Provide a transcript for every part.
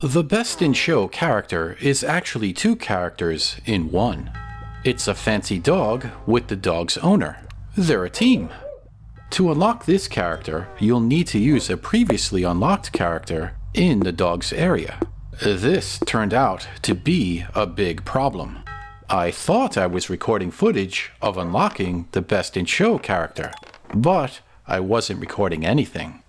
The best in show character is actually two characters in one. It's a fancy dog with the dog's owner. They're a team. To unlock this character, you'll need to use a previously unlocked character in the dog's area. This turned out to be a big problem. I thought I was recording footage of unlocking the best in show character, but I wasn't recording anything.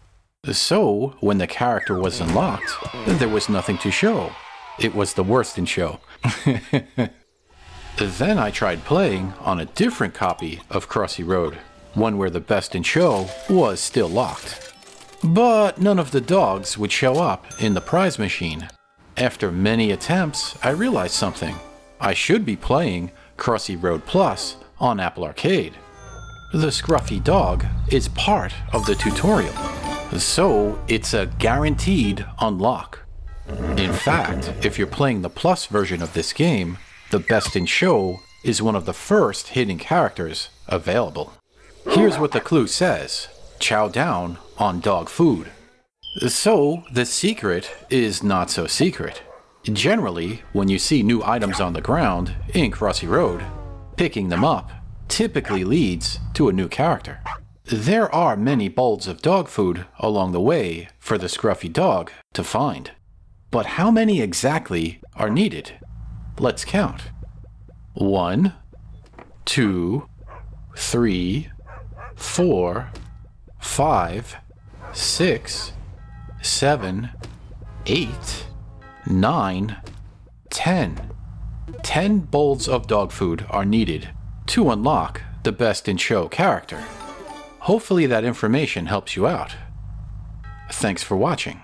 So, when the character was unlocked, there was nothing to show. It was the worst in show. then I tried playing on a different copy of Crossy Road, one where the best in show was still locked. But none of the dogs would show up in the prize machine. After many attempts, I realized something. I should be playing Crossy Road Plus on Apple Arcade. The scruffy dog is part of the tutorial. So it's a guaranteed unlock. In fact, if you're playing the Plus version of this game, the Best in Show is one of the first hidden characters available. Here's what the clue says chow down on dog food. So, the secret is not so secret. Generally, when you see new items on the ground in Crossy Road, picking them up typically leads to a new character. There are many bowls of dog food along the way for the scruffy dog to find. But how many exactly are needed? Let's count. One, two, three, four, five, six, seven, eight, nine, ten. Ten bowls of dog food are needed to unlock the best in show character. Hopefully that information helps you out. Thanks for watching.